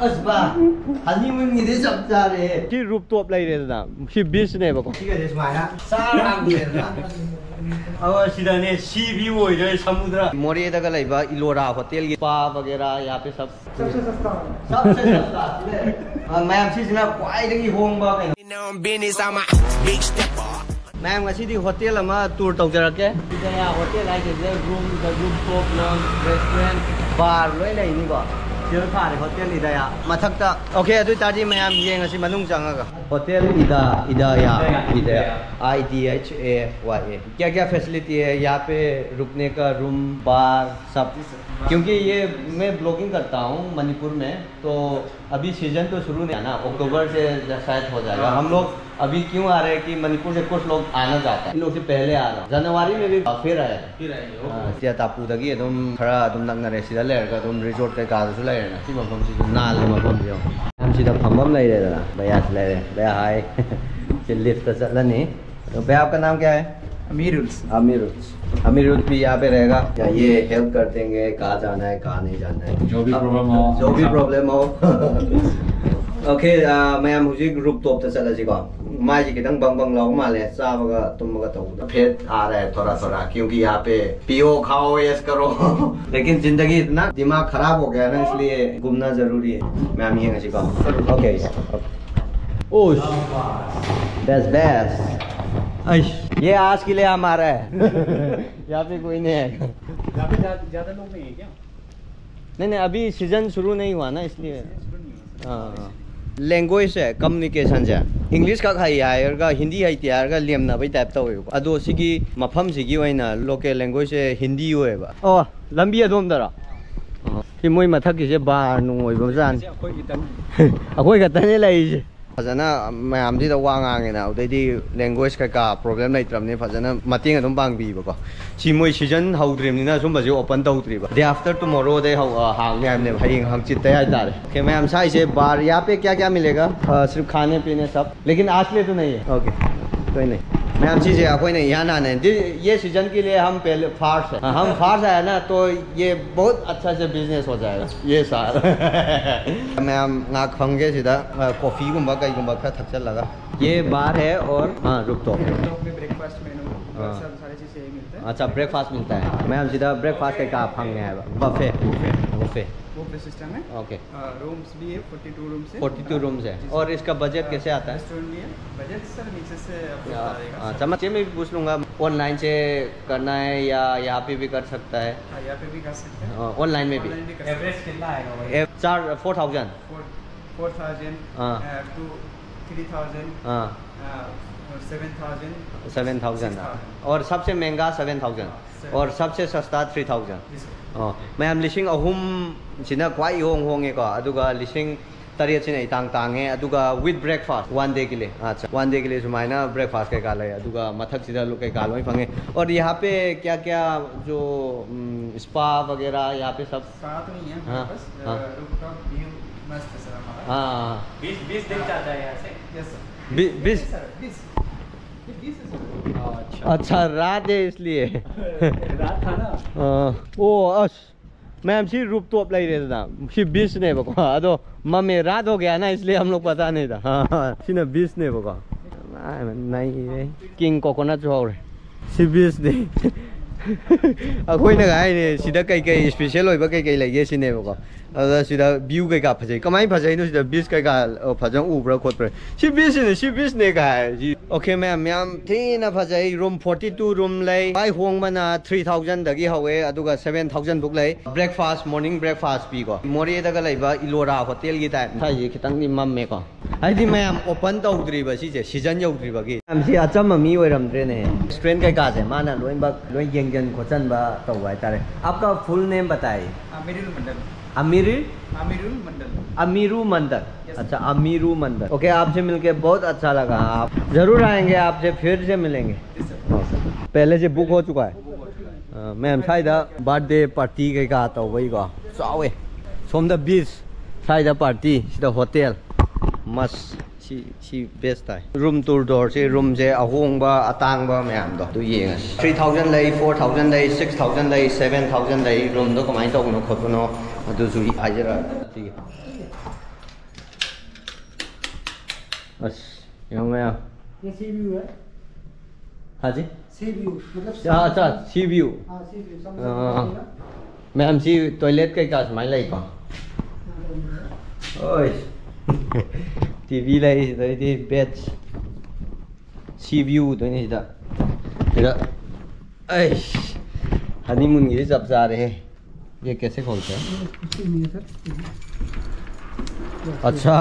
ꯑꯁꯕꯥ ꯍꯅꯤꯃꯨꯟꯒꯤꯗꯤ ꯆꯞ ꯆꯥꯔꯦ ꯁꯤ ꯔꯨꯞꯇꯣꯞ ꯂꯩꯔꯦꯗꯅ ꯁꯤ ꯕꯤꯁꯅꯦꯕꯀꯣ ꯁꯤꯒꯁꯦ ꯁꯨꯃꯥꯏꯅ ꯆꯥꯔ ꯍꯥꯡꯗꯦꯗꯅ अब सीधे सी भी हो जाए समुद्र मोरे तक लेबा इलोरा होटल की पा वगैरह यहाँ पे सब सबसे सस्ता सबसे सस्ता मैम सी जना क्वाइडगी होंगबा ma'am ngasi di hotel ama tour tau jarake kita ya hotel ai ke room the room top na restaurant bar loi lai ni ko ꯂꯩꯅꯤꯀꯣ ꯁꯤꯗ ꯊꯥꯔꯦ ꯍꯣꯇꯦꯜ ꯏꯗꯌꯥ ꯃꯊꯛꯇ ꯑꯣꯀꯦ ꯑꯗꯨ ꯑꯣꯏꯇꯥꯔꯗꯤ ꯃꯌꯥꯝ ꯌꯦꯡꯉꯁꯤ ꯃꯅꯨꯡ ꯆꯪꯉꯒ होटल इदा इदाया इदया I D H A Y A क्या क्या फैसिलिटी है यहाँ पे रुकने का रूम बार सब क्योंकि ये मैं ब्लॉगिंग करता हूँ मणिपुर में तो अभी सीजन तो शुरू नहीं है ना अक्टूबर से शायद हो जाएगा हम लोग अभी क्यों आ रहे हैं कि मणिपुर से कुछ लोग आना चाहते हैं? इन लोग से पहले आ रहा जनवरी में भी फिर आया फिर आएँगे टापूदगी हाँ, अदुम खड़ा अदुम सीधा सिदा लेरगा अदुम रिजॉर्ट के काजु लेरना सी मफम सी मफम जो हम सीधा फमम नहीं रहे ना। भैया से ले रहे भैया हाय। से लिफ्ट चलनी तो भैया आपका नाम क्या है? अमीरुल्स अमीरुल्स अमीरुल भी यहाँ पे रहेगा। क्या ये हेल्प कर देंगे? कहाँ जाना है कहाँ नहीं जाना है? जो भी प्रॉब्लम हो जो भी हाँ। प्रॉब्लम हो। ओके मैम हुजिक रूप टॉप से चला जीको माँ जी कितंग बंग बंग लोग माले चावगा तुमगा तो फिर आ रहा है थोड़ा थोड़ा क्योंकि यहाँ पे पियो खाओ यस करो लेकिन ज़िंदगी इतना दिमाग खराब हो गया ना इसलिए घूमना ज़रूरी है मैम ये को ओके ओश बेस्ट बेस्ट ये आज के लिए हमारा है यहाँ पे कोई नहीं है ज़्यादा ज़्यादा लोग नहीं है क्या नहीं नहीं अभी सीज़न शुरू नहीं हुआ ना इसलिए हाँ ꯂꯦꯡꯒ꯭ꯋꯦꯖ ꯁꯦ ꯀꯝꯃꯨꯅꯤꯀꯦꯁꯟꯁꯦ ꯏꯪꯂꯤꯁ ꯈꯛ ꯍꯩ ꯍꯥꯏꯔꯒ ꯍꯤꯟꯗꯤ ꯍꯩꯇꯦ ꯍꯥꯏꯔꯒ ꯂꯦꯝꯅꯕꯩ ꯇꯥꯏꯞ ꯇꯧꯋꯦꯕꯀꯣ ꯑꯗꯣ ꯁꯤꯒꯤ ꯃꯐꯝꯁꯤꯒꯤ ꯑꯣꯏꯅ ꯂꯣꯀꯦꯜ ꯂꯦꯡꯒ꯭ꯋꯦꯖꯁꯦ ꯍꯤꯟꯗꯤ ꯑꯣꯏꯌꯦꯕ ꯑꯣ ꯂꯝꯕꯤ ꯑꯗꯣꯝꯗꯔꯣ ꯁꯤ ꯃꯣꯏ ꯃꯊꯛꯀꯤꯁꯦ ꯕꯥꯔ ꯅꯨꯡ ꯑꯣꯏꯕ ꯖꯥꯠꯅꯤ ꯁꯤ ꯑꯩꯈꯣꯏ ꯈꯤꯇꯪ ꯑꯩꯈꯣꯏ ꯈꯛꯇꯅꯦ ꯂꯩꯔꯤꯁꯦ ꯐꯖꯅ ꯃꯌꯥꯝꯁꯤꯗ ꯋꯥ ꯉꯥꯡꯉꯦꯅ ꯑꯗꯨꯗꯩꯗꯤ ꯂꯦꯡꯒ꯭ꯋꯦꯖ ꯀꯩꯀꯥ ꯄ꯭ꯔꯣꯕ꯭ꯂꯦꯝ ꯂꯩꯇ꯭ꯔꯕꯅꯤꯅ ꯐꯖꯅ ꯃꯇꯦꯡ ꯑꯗꯨꯝ ꯄꯥꯡꯕꯤꯕꯀꯣ ꯁꯤ ꯃꯣꯏ ꯁꯤꯖꯟ ꯍꯧꯗ꯭ꯔꯤꯕꯅꯤꯅ ꯁꯨꯝꯕꯁꯦ ꯑꯣꯄꯟ ꯇꯧꯗ꯭ꯔꯤꯕ ꯗꯦ ꯑꯥꯐꯇꯔ ꯇꯨꯃꯣꯔꯣꯗꯩ ꯍꯥꯡꯅꯤ ꯍꯥꯏꯕꯅꯦꯕ ꯍꯌꯦꯡ ꯍꯪꯆꯤꯠꯇꯩ ꯍꯥꯏꯇꯥꯔꯦ ओके मैम साई से बार यहाँ पे क्या क्या मिलेगा सिर्फ़ खाने पीने सब लेकिन आज ले तो नहीं है ओके कोई नहीं मैम चीज़ है कोई नहीं यहाँ ना नहीं ये सीज़न के लिए हम पहले फार्स है। हम फार्स आया ना तो ये बहुत अच्छा से बिज़नेस हो जाएगा। ये साल। मैम ना खंगे सीधा कॉफ़ी गुम्बा कई गुम्बा का थक्चर लगा। ये बार है और हाँ रुक तो। ब्रेकफास्ट मेनू हाँ। सारी चीज़ें मिलता है। अच्छा ब्रेकफास्ट मिलता है। मैम सीधा ब्रेकफास्ट का कहाँ फंग है। बफे बफे वो पे सिस्टम है। ओके रूम्स भी है 42 रूम्स है। फोर्टी टू रूम्स है और इसका बजट कैसे आता है? रेस्टोरेंट भी है। बजट सर नीचे से अच्छा मैं मैं भी पूछ लूँगा। ऑनलाइन से करना है या यहाँ पे भी कर सकता है? हाँ, यहाँ पे भी कर सकते हैं। ऑनलाइन में भी। एवरेज कितना आएगा चार फोर थाउज़ेंड फोर थाउज़ेंड हाँ। टू थ्री थाउज़ेंड हाँ। सेवन थाउज़ेंड हाँ। और सबसे महँगा सेवन थाउज़ेंड और सबसे सस्ता थ्री थाउज़ेंड हाँ। अ मैम लिसिंग अहुम सिना क्वाई होंग होंगे को तरह से नहीं तांगे अदुगा विद ब्रेकफास्ट वन डे के लिए। अच्छा वन डे के लिए सुमायना ब्रेकफास्ट कई काल। है अदुगा मथक सीधा लोग काल फंगे। और यहाँ पे क्या क्या जो स्पा वगैरह यहाँ पे सब? साथ नहीं हाँ, है हाँ हाँ हाँ। बीस दिन चलता है यहाँ से? बीस। अच्छा।, अच्छा। रात है इसलिए। रात था ना? हाँ। ओ अस मैम सिर्फ़ रूप तो अप्लाई रहता था। सिर्फ़ बीस नहीं बको अदो मम्मी रात हो गया ना इसलिए हम लोग पता नहीं था। हाँ, हाँ। सिर्फ़ बीस नहीं बको नहीं रे। किंग कोकोनट जो रे सिर्फ़ बीस ने। अखोई ना गाय ने सीधा कई कई स्पेशल होइबा कई कई लगे सिने बको ꯑꯗ ꯁꯤꯗ ꯚ꯭ꯌꯨ ꯀꯩꯀꯥ ꯐꯖꯩ ꯀꯃꯥꯏꯅ ꯐꯖꯩꯅꯣ ꯁꯤꯗ ꯕꯤꯆ ꯀꯩꯀꯥ ꯐꯖꯅ ꯎꯕ꯭ꯔꯥ ꯈꯣꯠꯄ꯭ꯔꯥ ꯁꯤ ꯕꯤꯆꯁꯤꯅꯦ ꯁꯤ ꯕꯤꯆꯅꯦ ꯀꯥ ꯍꯥꯏ ꯑꯣꯀꯦ ꯃꯌꯥꯝ ꯌꯥꯝ ꯊꯤꯅ ꯐꯖꯩ ꯔꯨꯝ ꯐꯣꯔꯇꯤ ꯇꯨ ꯔꯨꯝ ꯂꯩ ꯈ꯭ꯋꯥꯏ ꯍꯣꯡꯕꯅ ꯊ꯭ꯔꯤ ꯊꯥꯎꯖꯟꯗꯒꯤ ꯍꯧꯋꯦ ꯑꯗꯨꯒ ꯁꯚꯦꯟ ꯊꯥꯎꯖꯟ ꯐꯥꯎ ꯂꯩ ꯕ꯭ꯔꯦꯛꯐꯥꯁ ꯃꯣꯔꯅꯤꯡ ꯕ꯭ꯔꯦꯛꯐꯥꯁ ꯄꯤꯀꯣ ꯃꯣꯔꯦꯗꯒ ꯂꯩꯕ ꯏꯂꯣꯔꯥ ꯍꯣꯇꯦꯜꯒꯤ ꯇꯥꯏꯞ ꯁꯥꯏꯁꯦ ꯈꯤꯇꯪꯗꯤ ꯃꯝꯃꯦꯀꯣ ꯍꯥꯏꯗꯤ ꯃꯌꯥꯝ ꯑꯣꯄꯟ ꯇꯧꯗ꯭ꯔꯤꯕ ꯁꯤꯁꯦ ꯁꯤꯖꯟ ꯌꯧꯗ꯭ꯔꯤꯕꯒꯤ ꯃꯌꯥꯝꯁꯤ ꯑꯆꯝꯕ ꯃꯤ ꯑꯣꯏꯔꯝꯗ꯭ꯔꯦꯅꯦ ꯔꯦꯁꯇꯨꯔꯦꯟ ꯀꯩꯀꯥꯁꯦ ꯃꯥꯅ ꯂꯣꯏꯅꯃꯛ ꯂꯣꯏ ꯌꯦꯡꯖꯟ ꯈꯣꯠꯆꯟꯕ ꯇꯧꯕ हाइतारे आपका फुल नेम बताइए अमीरुल मंडल अमीर? अमीरू मंडल। अमीरू मंडल। अच्छा अमीरू मंडल। ओके आपसे मिलके बहुत अच्छा लगा। आप ज़रूर आएँगे आपसे फिर से मिलेंगे। पहले से बुक हो चुका है। मैम शायद बर्थडे पार्टी के कहा था वही कहा सावे। सोम द बीच शायद पार्टी सीधा होटल मस्त। सी बेस्ट है। रूम टूर डोर से रूम से अहोंग अतांग मैम तो।, तो। ये थ्री थाउज़ेंड लाई फोर थाउज़ेंड लाई सिक्स थाउज़ेंड लाई थाउज़ेंड लाई रूम तो कमाई तौनो खोटनो अस यहाँ मैं ये सी व्यू है? हाँ जी? सी व्यू मतलब हाँ अच्छा सी व्यू सी व्यू समझ मैम सी टॉयलेट का स्माइल लाई का ओए। टीवी लाई तो बेड सी व्यू तो नहीं हनीमून की जब जा रहे हैं। ये कैसे खोलते हैं अच्छा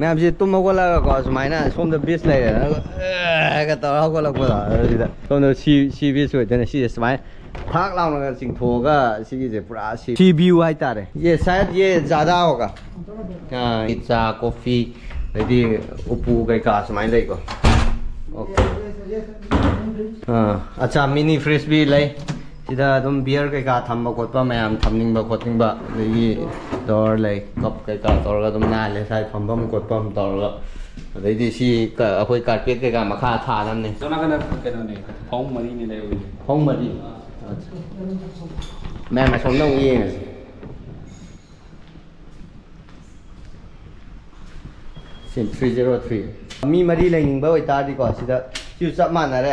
ಮ್ಯಾಮ್ ತುಂಬ ಹೋಗಲಾಗ सी ಸೋಮ್ದ ಬೀಚ್ ಲೈರೆ ತೌರ ಹೋಗಲಕ್ಪದ ಸೋಮ್ದ ಸಿ ಸಿ ಬೀಚ್ ಹೋಯ್ತಾನೆ ಸಿ ಸುಮಾಯ ठाक सी की जो पूरा सी सी व्यू है तारे ये शायद ये ज़्यादा होगा हाँ इच्छा कॉफ़ी यदि उपू गई कॉस माइन लेको ओके हाँ अच्छा मिनी फ्रिज भी ले इधर तुम बियर के का थम्बा कोटपा मैम थमनिंग बा कोटिंग बा ये दौर ले कप के का तौर का तुम ना ले साइड फंबा में कोटपा हम तौर का अरे दी सी का अखोई कारपेट के का मखा था ना ने तो ना का ना के ना ने फोंग मरी ने ले फोंग मरी अच्छा मैं मैं सोना हुई है सिम 303 मी मरी लेनिंग बा ओइता दी को सिदा सिउ चप मानरे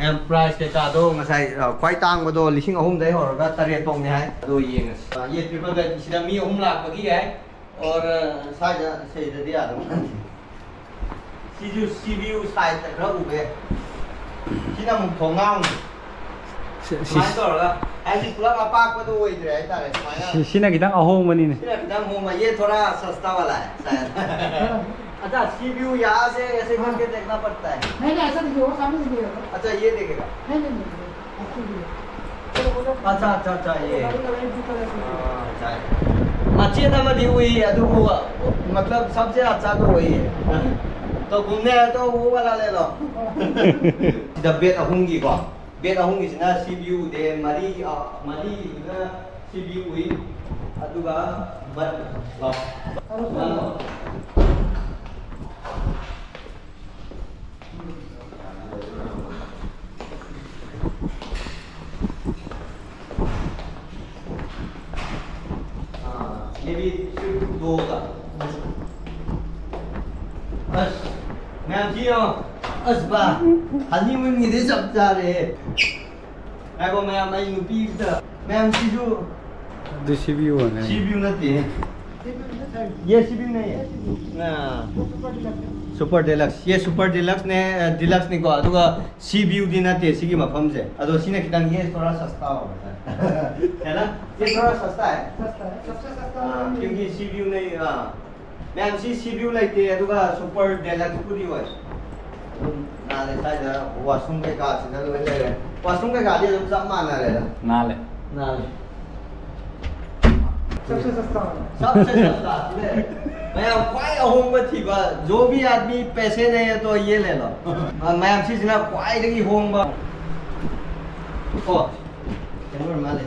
मैम प्राइस ꯀꯩꯀꯥꯗꯣ ꯉꯁꯥꯏ ꯈ꯭ꯋꯥꯏ ꯇꯥꯡꯕꯗꯣ ꯂꯤꯁꯤꯡ ꯑꯍꯨꯝꯗꯩ ꯍꯧꯔꯒ ꯇꯔꯦꯠ ꯐꯥꯎꯅꯤ ꯍꯥꯏ ꯑꯗꯣ ꯌꯦꯡꯉꯁꯤ ꯌꯦ ꯇ꯭ꯔꯤꯄꯜ ꯕꯦꯗ ꯁꯤꯗ ꯃꯤ ꯑꯍꯨꯝ ꯂꯥꯛꯄꯒꯤ ꯌꯥꯏ ꯑꯣꯔ ꯁ꯭ꯋꯥꯏꯗ ꯁꯤꯗꯗꯤ ꯌꯥꯗꯕ ꯁꯤꯁꯨ ꯁꯤ ꯚ꯭ꯌू ꯁꯥꯏꯗꯇ ꯈꯔ ꯎꯕ ꯌꯥꯏ ꯁꯤꯅ ꯑꯃꯨꯛ ꯊꯣꯡꯅꯥꯎꯅꯤ ꯁꯨꯃꯥꯏꯅ ꯇꯧꯔꯒ ꯍꯥꯏꯗꯤ ꯄꯨꯂꯞ ꯑꯄꯥꯛꯄꯗꯣ ꯑꯣꯏꯗ꯭ꯔꯦ ꯍꯥꯏꯇꯥꯔꯦ ꯁꯨꯃꯥꯏꯅ ꯁꯤꯅ खितंग अहोंबनीने इसमें एकदम होगा ये थोड़ा सस्ता वाला है शायद अच्छा सी व्यू यहाँ से ऐसे करके देखना पड़ता है। नहीं नहीं ऐसा नहीं होगा सामने से अच्छा ये देखेगा। नहीं नहीं नहीं। अच्छा अच्छा अच्छा ये। है? हाँ, अच्छा है। मस्जिद में हुई है तो वो मतलब सबसे अच्छा तो वही है। तो घूमने आए तो वो वाला ले लो। द बेट अहुंगी को बेट अहुंगी सिना सी व्यू दे। मरी मरी ना सी व्यू हुई। अदुगा बट लो हाँ, ये भी सिर्फ़ दो का बस मैम जी हो अस बा हनीमून की दे सब जा रहे। एगो मैम आई नुपी द। मैम जी जो दूसरी भी होना सी व्यू नहीं है ये सी नहीं है। Super deluxe. ये सुपर डिलक्स ने डिलक्स ने को अदुगा सी व्यू दी नते सिगी मफम से। अदो सिने खितंग ये थोड़ा सस्ता होता है। है ना? ये थोड़ा सस्ता है। सस्ता है। सबसे सस्ता हाँ, क्योंकि सी व्यू नहीं हाँ। मैम सी सी व्यू लेते हैं अदुगा सुपर डिलक्स पूरी हुआ सब नाले। सबसे सस्ता सबसे सस्ता ले मैम क्वाई अहोंग थीबा जो भी आदमी पैसे नहीं है तो ये ले लो। मैम सी ना क्वाई होंग बा ओ चलो मा ले।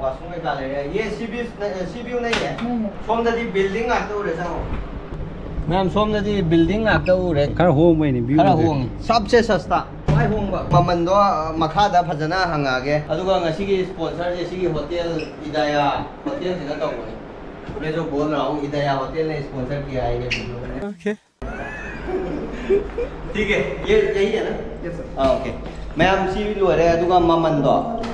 वॉशरूम में का ले ये सीबी सीबीयू नहीं है? है। सोमददी बिल्डिंग आते हो उरे जाओ मैम सोमददी बिल्डिंग आते उरे खर होंबनी व्यू खरा होंग सबसे सस्ता ꯈ꯭ꯋꯥꯏ ꯍꯣꯡꯕ ꯃꯃꯟꯗꯣ ꯃꯈꯥꯗ ꯐꯖꯅ ꯍꯪꯉꯛꯑꯒꯦ ꯑꯗꯨꯒ ꯉꯁꯤꯒꯤ ꯁ꯭ꯄꯣꯟꯁꯔꯁꯦ ꯁꯤꯒꯤ ꯍꯣꯇꯦꯜ इदाया होटल से तौबने मैं जो बोल रहा हूँ इदाया होटल ने स्पॉन्सर किया है ये वीडियो ठीक है ये यही है ना Yes, sir. ꯑꯥ ꯑꯣꯀꯦ ꯃꯌꯥꯝꯁꯤ ꯂꯣꯏꯔꯦ ꯑꯗꯨꯒ ꯃꯃꯟꯗꯣ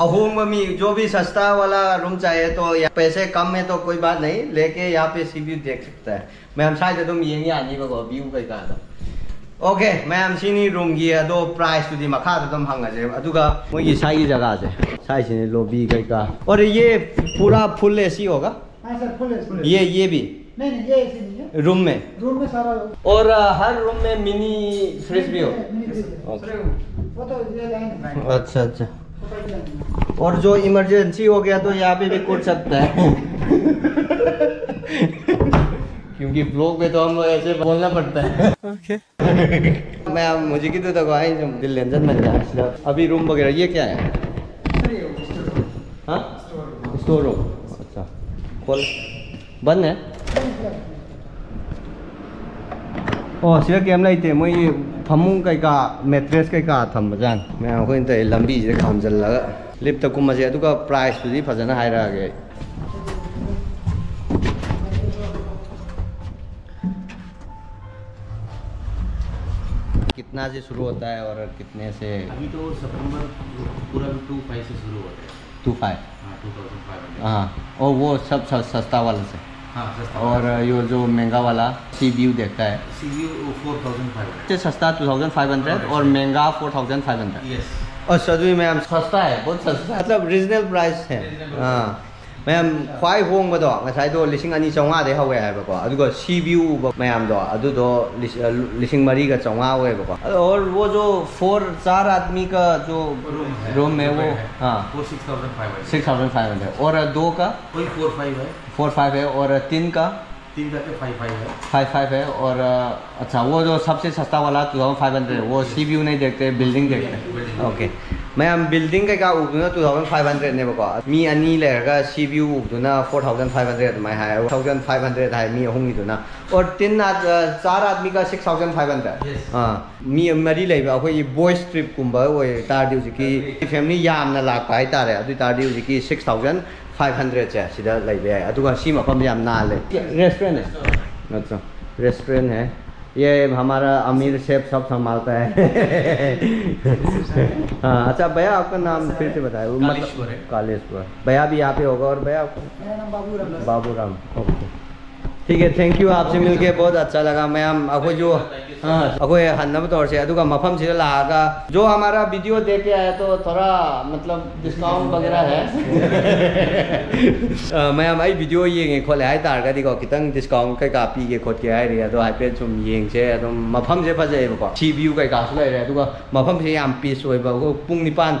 अहोम मी जो भी सस्ता वाला रूम चाहिए तो या पैसे कम है तो कोई बात नहीं लेके यहाँ पे सी व्यू देख सकता है। मैं हम शायद तुम ये तो नहीं आने को व्यू कई का ओके मैं हम सी नहीं रूम की दो प्राइस तुम मखा तो तुम हंगे मुझे साई जगह से साई से नहीं लोबी कहीं का। और ये पूरा फुल ए सी होगा सर फुल एसी ये ये भी? नहीं नहीं ये रूम में? रूम में सारा और हर रूम में मिनी फ्रिज भी हो। अच्छा अच्छा। और जो इमरजेंसी हो गया तो यहाँ पे भी कूद सकता है। क्योंकि ब्लॉग में तो हम ऐसे बोलना पड़ता है। ओके मैं मुझे की तो तक आई दिल लेंजन मिल जाए अभी रूम वगैरह ये क्या है? स्टोर रूम हाँ स्टोर रूम अच्छा। खोल। बंद है? ꯑꯣ ꯁꯤꯗ ꯀꯩꯝ ꯂꯩꯇꯦ ꯃꯣꯏꯒꯤ ꯐꯃꯨꯡ ꯀꯩꯀꯥ ꯃꯦꯇ꯭ꯔꯦꯁ ꯀꯩꯀꯥ ꯊꯝꯕꯖꯥꯠ ꯃꯌꯥꯝ ꯑꯩꯈꯣꯏꯅ ꯇꯧꯔꯤ ꯂꯝꯕꯤꯁꯤꯗ ꯈꯥꯝꯖꯤꯜꯂꯒ ꯂꯤꯞꯇ ꯀꯨꯝꯃꯁꯦ ꯑꯗꯨꯒ ꯄ꯭ꯔꯥꯏꯁꯇꯨꯗꯤ ꯐꯖꯅ ꯍꯥꯏꯔꯛꯑꯒꯦ ꯑꯩ कितना से शुरू होता है और कितने से अभी तो सितंबर पूरा टू फाइव से शुरू होता है टू फाइव हाँ टू थाउजेंड फाइव हंड्रेड हाँ और वो सब स- सस्ता वाला से और ये जो महँगा वाला सी बी यू देखता है। सस्ता टू थाउज़ेंड फाइव हंड्रेड और महँगा फोर थाउज़ेंड फाइव हंड्रेड और सदवी मैम सस्ता है बहुत सस्ता मतलब रीजनेबल प्राइस है। हाँ। मैम ख्वाई होंगबदो ngasaido lising ani chonga de hawe hai bako सी बी यू ba मैम दो अदु दो का chonga hawe और वो जो फोर चार आदमी का जो रूम है। रूम है वो हाँ। सिक्स थाउज़ेंड फाइव हंड्रेड और दो का? कोई 45 है। फोर फाइव है और तीन का? तीन करके फाइव फाइव है। फाइव फाइव है और uh, अच्छा वो जो सबसे सस्ता वाला टू थाउज़ेंड फाइव हंड्रेड वो सी व्यू नहीं देखते बिल्डिंग देखते। ओके मैं हम बिल्डिंग का ꯀꯩꯀꯥ ꯎꯕꯗꯨꯅ ꯇꯨ ꯊꯥꯎꯖꯟ ꯐꯥꯏꯚ ꯍꯟꯗ꯭ꯔꯦꯗꯅꯦꯕꯀꯣ ꯃꯤ ꯑꯅꯤ ꯂꯩꯔꯒ ꯁꯤ ꯚ꯭ꯌꯨ ꯎꯕꯗꯨꯅ ꯐꯣꯔ ꯊꯥꯎꯖꯟ ꯐꯥꯏꯚ ꯍꯟꯗ꯭ꯔꯦꯗ ꯑꯗꯨꯃꯥꯏꯅ ꯍꯥꯏ ꯐꯣꯔ थाउज़ेंड फाइव हंड्रेड है मी ꯑꯍꯨꯝꯒꯤꯗꯨꯅ तो और तीन uh, चार आदमी का सिक्स थाउज़ेंड फाइव हंड्रेड हाँ। मी मरी ले बॉयज़ ट्रिप कुंब वो तार दी हो फैमिली यामना लापा पाए तारे तार दी हो सिक्स थाउज़ेंड ꯐꯥꯏꯚ ꯍꯟꯗ꯭ꯔꯦꯗꯁꯦ ꯁꯤꯗ ꯂꯩꯕ यार अदुगा सी मपम जाम ना ले रेस्टोरेंट है अच्छा रेस्टोरेंट है ये हमारा अमीर शेफ सब संभालता है हाँ अच्छा भैया आपका नाम फिर से बताया कालेश्वर भैया भी यहाँ पे होगा और भैया आपका बाबू राम बाबू राम ओके ठीक है थैंक यू आपसे मिलके बहुत अच्छा लगा। मैम आपको जो हाँ आपको हन्नब तौर से मफम से लागा जो हमारा वीडियो देख के आया तो थोड़ा मतलब डिस्काउंट वगैरह है। हाँ, मैम आई वीडियो ये खोले हाई तारगा देखो कितंग डिस्काउंट कई का पी के खोद के आए रही है तो हाइपे तुम ये तो मफम से फजेबको सी व्यू कई का मफम से याम पीस हो पुंग निपान